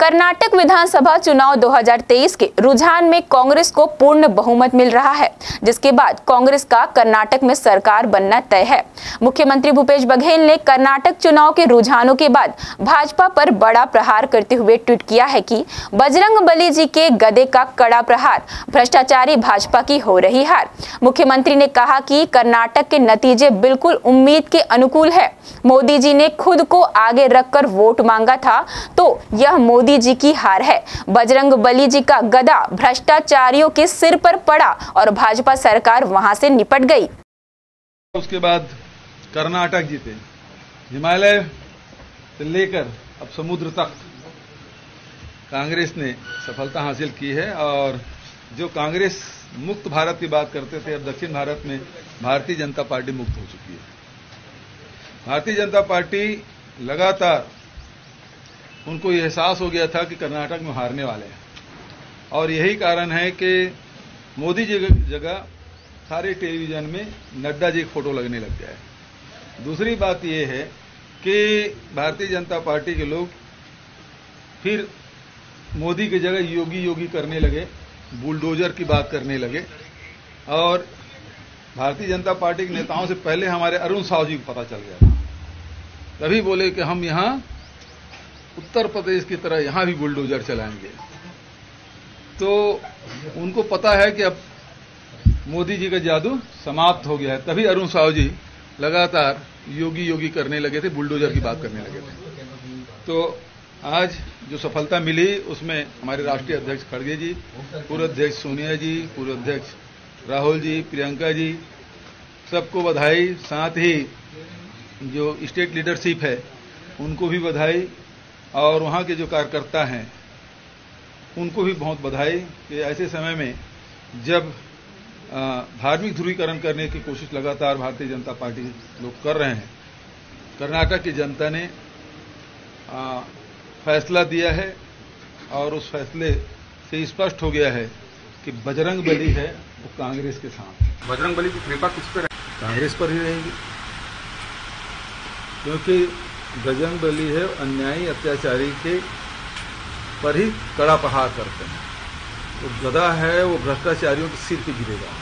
कर्नाटक विधानसभा चुनाव 2023 के रुझान में कांग्रेस को पूर्ण बहुमत मिल रहा है, जिसके बाद कांग्रेस का कर्नाटक में सरकार बनना तय है। मुख्यमंत्री भूपेश बघेल ने कर्नाटक चुनाव के रुझानों के बाद भाजपा पर बड़ा प्रहार करते हुए ट्वीट किया है कि बजरंग बली जी के गदे का कड़ा प्रहार भ्रष्टाचारी भाजपा की हो रही हार। मुख्यमंत्री ने कहा कि कर्नाटक के नतीजे बिल्कुल उम्मीद के अनुकूल है। मोदी जी ने खुद को आगे रखकर वोट मांगा था तो यह मोदी जी की हार है। बजरंग बली जी का गदा भ्रष्टाचारियों के सिर पर पड़ा और भाजपा सरकार वहाँ से निपट गई। उसके बाद कर्नाटक जीते। हिमालय से लेकर अब समुद्र तक कांग्रेस ने सफलता हासिल की है और जो कांग्रेस मुक्त भारत की बात करते थे, अब दक्षिण भारत में भारतीय जनता पार्टी मुक्त हो चुकी है। भारतीय जनता पार्टी लगातार उनको ये एहसास हो गया था कि कर्नाटक में हारने वाले हैं। और यही कारण है कि मोदी जी की जगह सारे टेलीविज़न में नड्डा जी की फ़ोटो लगने लग गया है दूसरी बात यह है कि भारतीय जनता पार्टी के लोग फिर मोदी की जगह योगी योगी करने लगे, बुलडोजर की बात करने लगे। और भारतीय जनता पार्टी के नेताओं से पहले हमारे अरुण साहु जी को पता चल गया था। तभी बोले कि हम यहाँ उत्तर प्रदेश की तरह यहाँ भी बुलडोजर चलाएँगे। तो उनको पता है कि अब मोदी जी का जादू समाप्त हो गया है। तभी अरुण साहु जी लगातार योगी योगी करने लगे थे, बुलडोजर की बात करने लगे थे। तो आज जो सफलता मिली, उसमें हमारे राष्ट्रीय अध्यक्ष खड़गे जी पूर्व अध्यक्ष सोनिया जी पूर्व अध्यक्ष राहुल जी, प्रियंका जी, सबको बधाई। साथ ही जो स्टेट लीडरशिप है, उनको भी बधाई। और वहाँ के जो कार्यकर्ता हैं उनको भी बहुत बधाई कि ऐसे समय में जब धार्मिक ध्रुवीकरण करने की कोशिश लगातार भारतीय जनता पार्टी लोग कर रहे हैं कर्नाटक की जनता ने आ, फैसला दिया है और उस फैसले से स्पष्ट हो गया है कि बजरंग बली है वो कांग्रेस के साथ। बजरंग बली की कृपा किस पर कांग्रेस पर ही रहेगी क्योंकि बजरंग बली है, अन्यायी अत्याचारी के पर ही कड़ा प्रहार करते हैं। तो गदा है, वो भ्रष्टाचारियों के सिर पे गिरेगा।